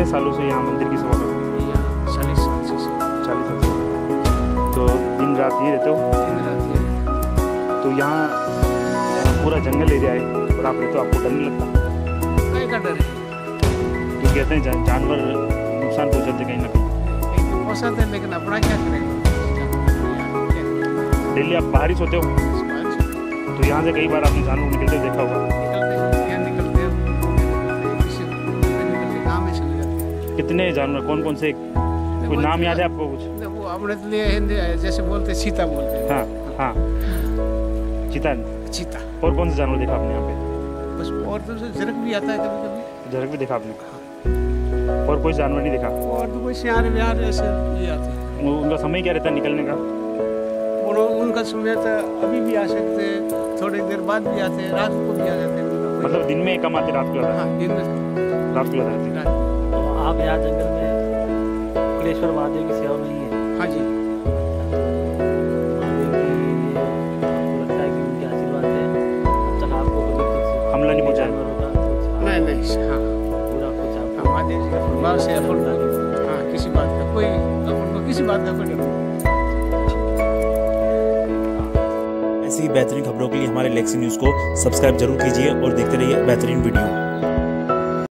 कितने सालों से यहाँ मंदिर की सेवा कर चालीस साल से चालीस साल से। तो दिन रात ये रहते हो? दिन रात ये। तो यहाँ पूरा जंगल एरिया है और आप रहते हो आपको डर नहीं लगता? कहीं का डर है तो कहते हैं जानवर नुकसान पहुँचाते कहीं ना कहीं। तो पहुँचाते हैं लेकिन अपना क्या करेंगे करें? डेली आप बाहर ही सोते हो। तो यहाँ से कई बार आपने जानवर निकलते देखा होगा। कितने जानवर कौन कौन से कोई नाम याद है आपको कुछ? वो अपने तो लिए हिंदी जैसे बोलते हैं, चीता बोलते हैं। हाँ हाँ। चीता। चीता। और कौन से जानवर देखा आपने यहाँ पे? बस और तो जरक भी आता है कभी कभी झरक भी देखा आपने? और कोई जानवर नहीं देखा? और तो कोई सियार बिहार ऐसे ये आते हैं। उनका समय क्या रहता है निकलने का? उनका समय तो अभी भी आ सकते हैं थोड़ी देर बाद भी आते हैं रात को भी आ जाते हैं। मतलब दिन में कम आते रात को हाँ? दिन में। रात को आता रहते हैं आप यहाँ जंगल में कुलेश्वर महादेव की सेवा में ही है। हाँ जी। है कि उनके आशीर्वाद है। अब तक आपको कभी कुछ हमला नहीं पहुँचा। है। जानवरों का कुछ नहीं नहीं हाँ। बुरा कुछ हाँ, आपको महादेव जी का प्रभाव से अपन हाँ किसी बात का कोई अपन को किसी बात का कोई डर ऐसी बेहतरीन खबरों के लिए हमारे लेक्सी न्यूज़ को सब्सक्राइब ज़रूर कीजिए और देखते रहिए बेहतरीन वीडियो।